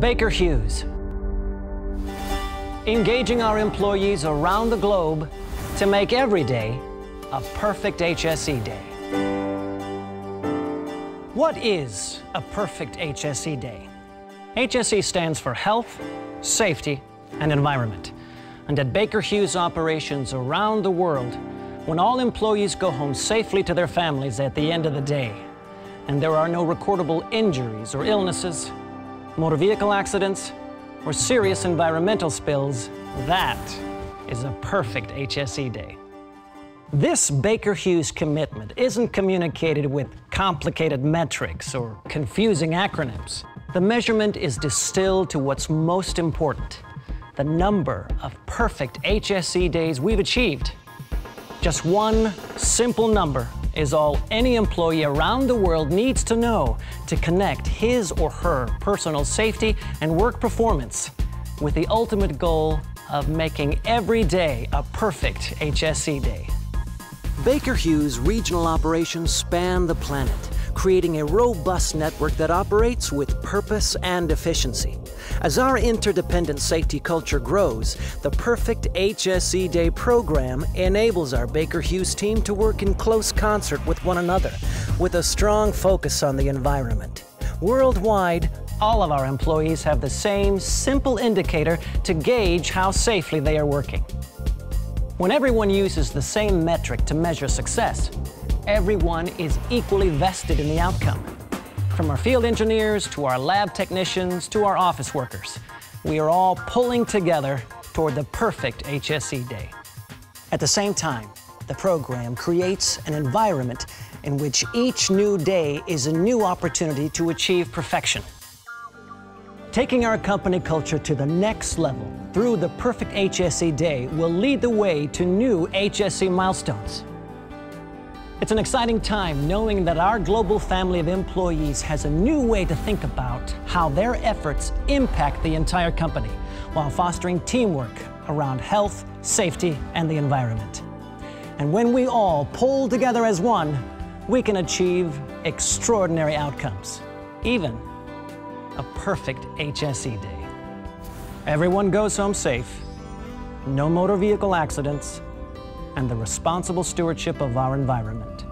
Baker Hughes. Engaging our employees around the globe to make every day a perfect HSE day. What is a perfect HSE day? HSE stands for Health, Safety, and Environment. And at Baker Hughes operations around the world, when all employees go home safely to their families at the end of the day, and there are no recordable injuries or illnesses, motor vehicle accidents, or serious environmental spills, that is a perfect HSE day. This Baker Hughes commitment isn't communicated with complicated metrics or confusing acronyms. The measurement is distilled to what's most important the number of perfect HSE days we've achieved. Just one simple number is all any employee around the world needs to know to connect his or her personal safety and work performance with the ultimate goal of making every day a perfect HSE day. Baker Hughes regional operations span the planet, creating a robust network that operates with purpose and efficiency. As our interdependent safety culture grows, the Perfect HSE Day program enables our Baker Hughes team to work in close concert with one another, with a strong focus on the environment. Worldwide, all of our employees have the same simple indicator to gauge how safely they are working. When everyone uses the same metric to measure success, everyone is equally vested in the outcome. From our field engineers to our lab technicians to our office workers, we are all pulling together toward the perfect HSE day. At the same time, the program creates an environment in which each new day is a new opportunity to achieve perfection. Taking our company culture to the next level through the Perfect HSE Day will lead the way to new HSE milestones. It's an exciting time knowing that our global family of employees has a new way to think about how their efforts impact the entire company while fostering teamwork around health, safety, and the environment. And when we all pull together as one, we can achieve extraordinary outcomes, even a perfect HSE day. Everyone goes home safe, no motor vehicle accidents, and the responsible stewardship of our environment.